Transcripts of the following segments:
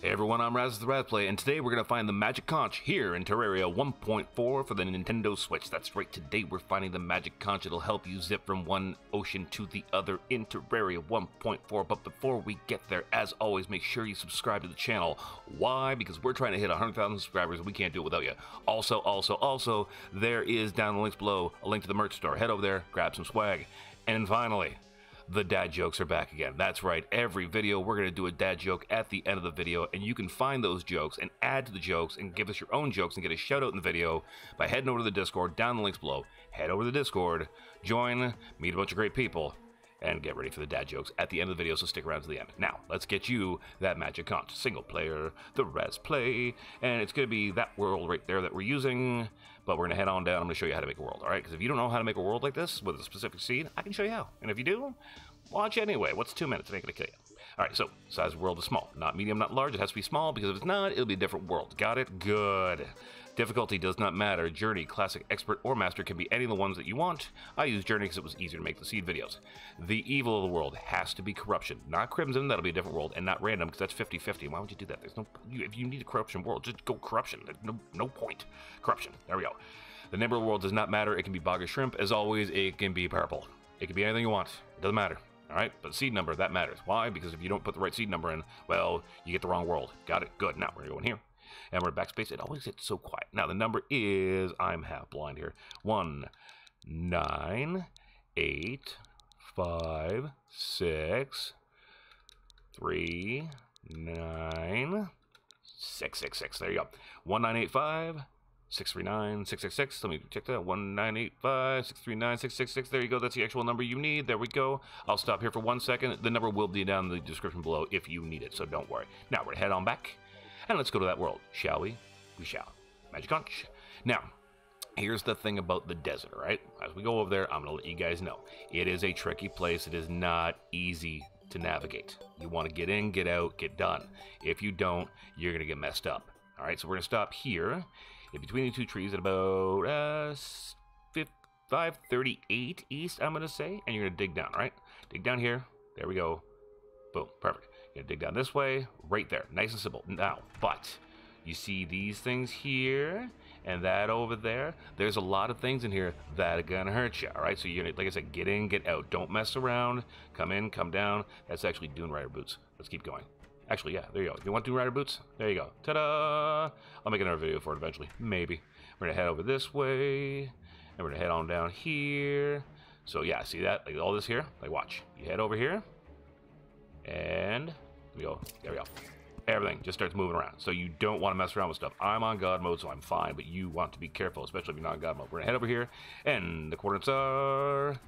Hey everyone, I'm Raz the RazZPlay, and today we're going to find the Magic Conch here in Terraria 1.4 for the Nintendo Switch. That's right, today we're finding the Magic Conch. It'll help you zip from one ocean to the other in Terraria 1.4. But before we get there, as always, make sure you subscribe to the channel. Why? Because we're trying to hit 100,000 subscribers and we can't do it without you. Also, also, also, there is down the links below a link to the merch store. Head over there, grab some swag. And finally, the dad jokes are back again. That's right, every video we're going to do a dad joke at the end of the video, and you can find those jokes and add to the jokes and give us your own jokes and get a shout out in the video by heading over to the Discord, down the links below. Head over to the Discord, join, meet a bunch of great people, and get ready for the dad jokes at the end of the video, so stick around to the end. Now, let's get you that Magic Conch single player, the Res Play, and it's going to be that world right there that we're using, but we're going to head on down. I'm going to show you how to make a world, all right? Because if you don't know how to make a world like this with a specific seed, I can show you how. And if you do, watch anyway. What's two minutes? It ain't going to kill you. All right, so size world is small. Not medium, not large. It has to be small because if it's not, it'll be a different world. Got it? Good. Difficulty does not matter. Journey, Classic, Expert, or Master can be any of the ones that you want. I use Journey because it was easier to make the seed videos. The evil of the world has to be corruption. Not Crimson, that'll be a different world, and not random because that's 50-50. Why would you do that? There's no you, if you need a corruption world, just go corruption. There's no no point. Corruption. There we go. The number of the world does not matter. It can be Bog Shrimp. As always, it can be purple. It can be anything you want. It doesn't matter. All right, but seed number, that matters. Why? Because if you don't put the right seed number in, well, you get the wrong world. Got it? Good. Now we're going here and we're backspace. It always gets so quiet. Now the number is I'm half blind here. One, nine, eight, five, six, three, nine, six, six, six. There you go. One nine eight five. 639 666. Let me check that. 1985 639 666. There you go. That's the actual number you need. There we go. I'll stop here for one second. The number will be down in the description below if you need it, so don't worry. Now we're head on back and let's go to that world, shall we? We shall. Magic Conch. Now, here's the thing about the desert, right? As we go over there, I'm going to let you guys know. It is a tricky place. It is not easy to navigate. You want to get in, get out, get done. If you don't, you're going to get messed up. All right, so we're going to stop here in between the two trees at about uh, 538 east, I'm going to say, and you're going to dig down, right? Dig down here. There we go. Boom, perfect. Gonna dig down this way, right there, nice and simple. Now, but you see these things here and that over there. There's a lot of things in here that are gonna hurt you. All right, so you're like I said, get in, get out. Don't mess around. Come in, come down. That's actually Dunerider boots. Let's keep going. Actually, yeah, there you go. If You want Dunerider boots? There you go. Ta-da! I'll make another video for it eventually. Maybe. We're gonna head over this way, and we're gonna head on down here. So yeah, see that? Like all this here. Like watch. You head over here, and we go. There we go. Everything just starts moving around. So you don't want to mess around with stuff. I'm on God mode, so I'm fine, but you want to be careful, especially if you're not on God mode. We're going to head over here, and the coordinates are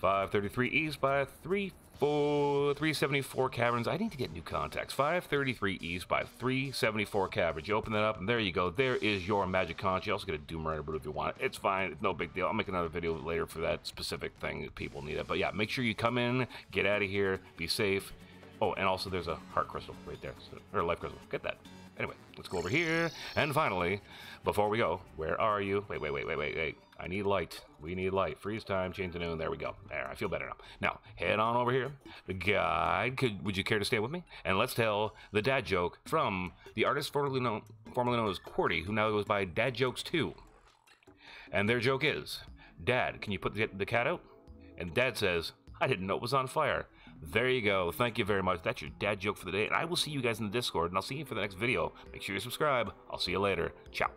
533 east by 3 4, 374 caverns. I need to get new contacts. 533 east by 374 caverns. You open that up, and there you go. There is your magic conch. You also get a Dunerider boot if you want. It. It's fine. It's no big deal. I'll make another video later for that specific thing. People need it. But yeah, make sure you come in, get out of here, be safe. Oh, and also there's a heart crystal right there, so, or life crystal. Get that. Anyway, let's go over here. And finally, before we go, where are you? Wait, wait, wait, wait, wait, wait. I need light. We need light. Freeze time, change to noon. There we go. There, I feel better now. Now, head on over here. The guide. Could, would you care to stay with me? And let's tell the dad joke from the artist formerly known, formerly known as Qwerty, who now goes by Dad Jokes 2. And their joke is, Dad, can you put the, the cat out? And Dad says, I didn't know it was on fire. There you go. Thank you very much. That's your dad joke for the day. And I will see you guys in the Discord, and I'll see you for the next video. Make sure you subscribe. I'll see you later. Ciao.